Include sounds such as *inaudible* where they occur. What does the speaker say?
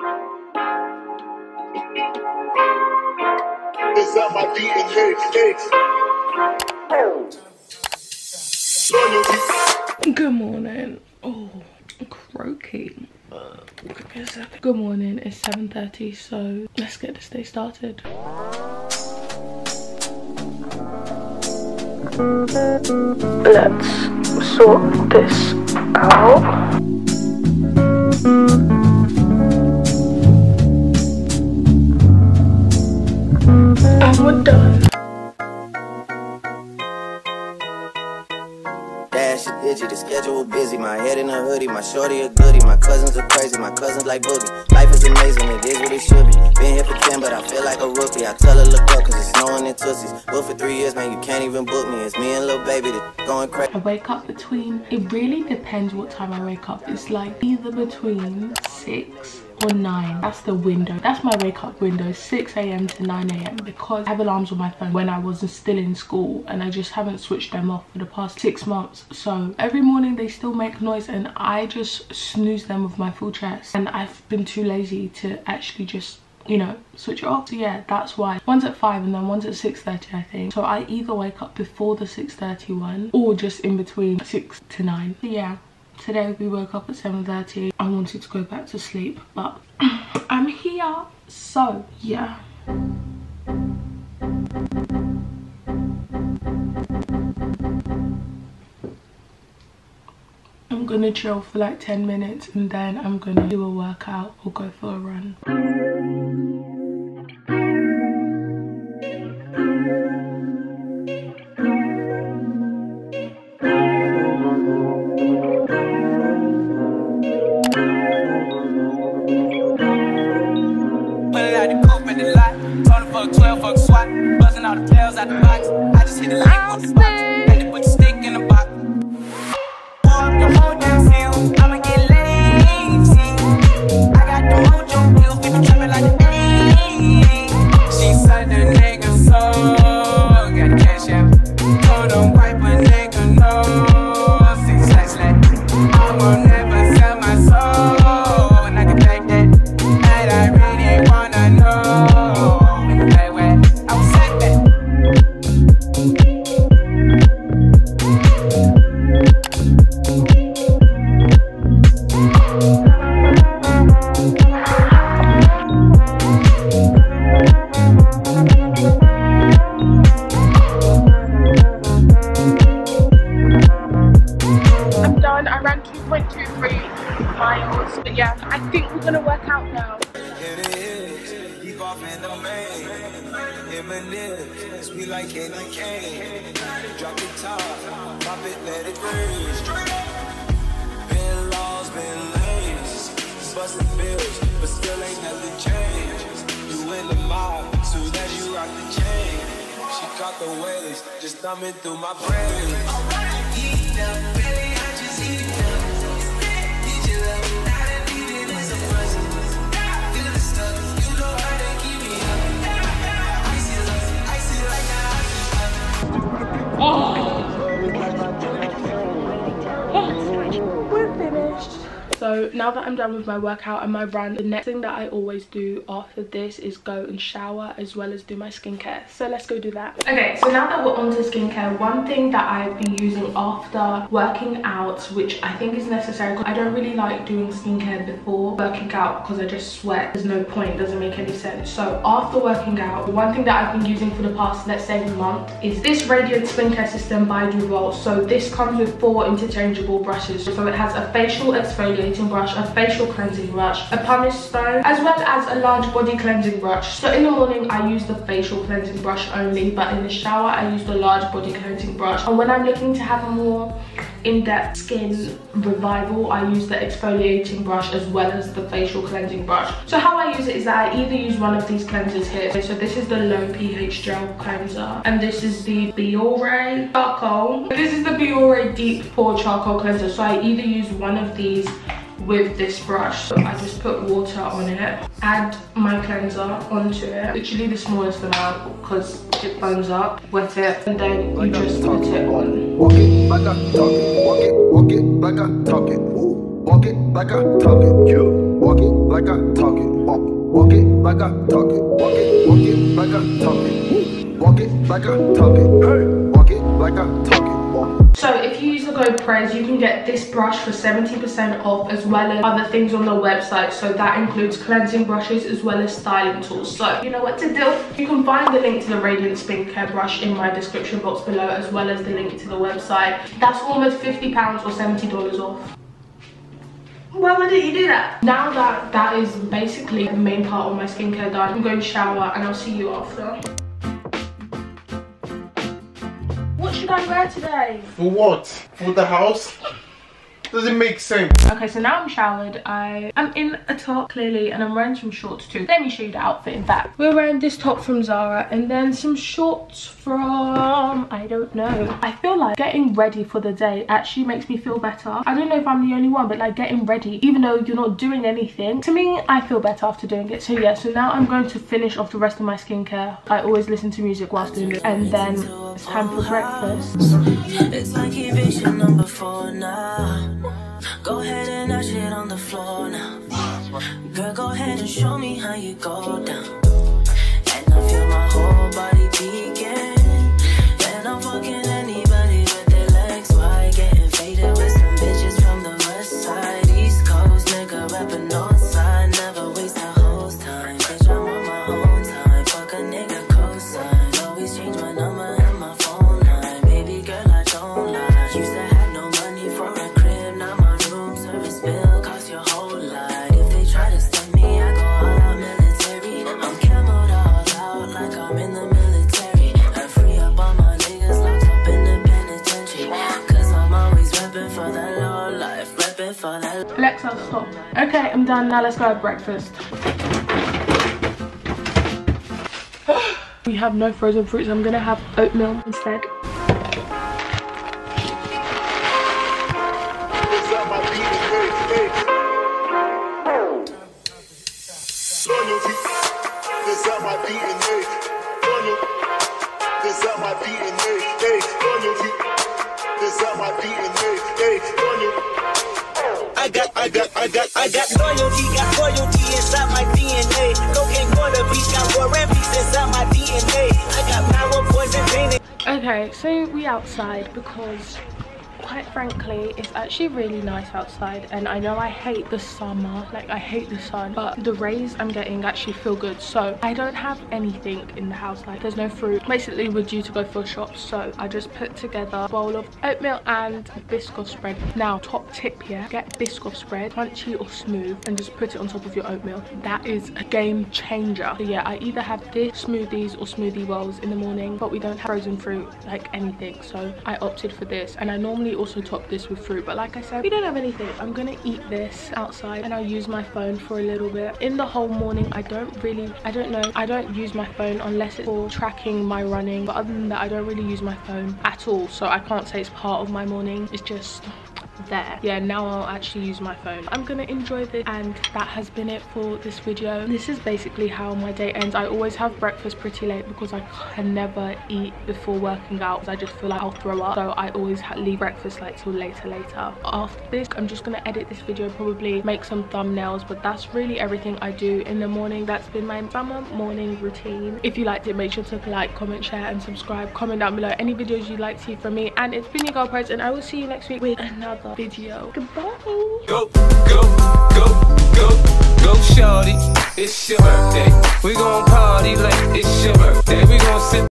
It's out my DNA. Loyalty. Good morning. Oh, croaky. Good morning. It's 7.30, so let's get this day started. Let's sort this out. And we're done. Dash is digi, the schedule busy. My head in a hoodie, my shorty a goodie. My cousins are crazy, my cousins like boogie. Life is amazing, it is what it should be. Been here for 10, but I feel like a rookie. I tell her look up, cause it's snowing in Tootsies. Booked for three years, man, you can't even book me. It's me and little baby, the going crazy. I wake up between, it really depends what time I wake up. It's like either between 6 or 9. That's the window. That's my wake up window, 6 a.m. to 9 a.m. because I have alarms on my phone when I wasn't still in school and I just haven't switched them off for the past six months. So every morning they still make noise and I just snooze them with my full chest. And I've been too lazy to actually just you know switch it off so yeah that's why one's at 5 and then one's at 6.30 i think so i either wake up before the 6.30 one or just in between 6 to 9 so yeah today we woke up at 7.30 i wanted to go back to sleep but *clears throat* i'm here so yeah I'm gonna chill for like 10 minutes and then I'm gonna do a workout or go for a run. Fuck 12, fuck SWAT. Buzzing all the bells out the box. I just hit the lick with the box. Done. I ran 2.23 miles. But yeah, I think we're gonna work out now. It is. Deep off in the main. Eminem. Sweet like candy cane. Drop the top. Pop it, let it rain. Been lost, been lanes. Busting bills, but still ain't nothing changed. You in the mob, so that you rock the chain. She caught the waves, just thumbing through my brain. We're So now that I'm done with my workout and my run, the next thing that I always do after this is go and shower as well as do my skincare. So let's go do that. Okay, so now that we're on to skincare, one thing that I've been using after working out, which I think is necessary, I don't really like doing skincare before working out because I just sweat. There's no point, it doesn't make any sense. So after working out, one thing that I've been using for the past, let's say month, is this Radiance Spin-Care System by Duvolle. So this comes with four interchangeable brushes. So it has a facial exfoliating brush, a facial cleansing brush, a pumice stone, as well as a large body cleansing brush. So in the morning, I use the facial cleansing brush only, but in the shower, I use the large body cleansing brush. And when I'm looking to have a more in-depth skin revival, I use the exfoliating brush as well as the facial cleansing brush. So how I use it is that I either use one of these cleansers here. So this is the low pH gel cleanser, and this is the Biore charcoal. This is the Biore deep pore charcoal cleanser. So I either use one of these with this brush. So I just put water on it, add my cleanser onto it, literally the smallest amount because it burns up, wet it, and then you just put it on. Walk it like I talk it. Walk it, walk it like I talk it. Walk it like I talk it. Yeah. Walk it like I talk it. Walk, walk it like I talk it. Walk it, walk it like I talk it. Walk it like I talk it. Hey, walk it like I talk it. So if you use the code PRAISE, you can get this brush for 70% off as well as other things on the website. So that includes cleansing brushes as well as styling tools. So you know what to do. You can find the link to the Radiance Spin-Care brush in my description box below as well as the link to the website. That's almost £50 or $70 off. Why wouldn't you do that? Now that that is basically the main part of my skincare done, I'm going to shower and I'll see you after. Wear today? For what? For the house? Doesn't make sense. Okay, so now I'm showered. I am in a top, clearly, and I'm wearing some shorts too. Let me show you the outfit, in fact. We're wearing this top from Zara, and then some shorts from... I don't know. I feel like getting ready for the day actually makes me feel better. I don't know if I'm the only one, but like getting ready, even though you're not doing anything, to me, I feel better after doing it. So yeah, so now I'm going to finish off the rest of my skincare. I always listen to music whilst doing it. And then it's time for breakfast. It's like eviction number four now. Show me how you go down. And I feel my whole body peeking. And I'm fucking Alexa, stop. Okay, I'm done. Now let's go have breakfast. we have no frozen fruits. I'm gonna have oatmeal instead. Is that my DNA? Hey, loyalty. Is I got, I got, I got, I got loyalty, got loyalty inside my DNA. Cocaine got war inside my DNA. I got power, poison, pain, Okay, so we outside because quite frankly it's actually really nice outside and I know I hate the summer like I hate the sun but the rays I'm getting actually feel good. So I don't have anything in the house like there's no fruit. Basically we're due to go for shops so I just put together a bowl of oatmeal and Biscoff spread. Now top tip here get Biscoff spread crunchy or smooth and just put it on top of your oatmeal. That is a game changer. So yeah I either have this smoothies or smoothie bowls in the morning but we don't have frozen fruit like anything. So I opted for this and I normally also top this with fruit but like I said we don't have anything. I'm gonna eat this outside and I'll use my phone for a little bit. In the whole morning I don't really I don't know I don't use my phone unless it's for tracking my running but other than that I don't really use my phone at all so I can't say it's part of my morning. It's just there. Yeah now i'll actually use my phone. I'm gonna enjoy this and that has been it for this video. This is basically how my day ends. I always have breakfast pretty late because i can never eat before working out. I just feel like i'll throw up. So i always leave breakfast like till later later. After this i'm just gonna edit this video probably make some thumbnails but that's really everything i do in the morning. That's been my summer morning routine. If you liked it make sure to like comment share and subscribe. Comment down below any videos you'd like to see from me. And it's been your girl Praise and i will see you next week with another video goodbye Go, go, go, go, go, shorty. It's your birthday. We gon' party like it's your birthday. We gon' sip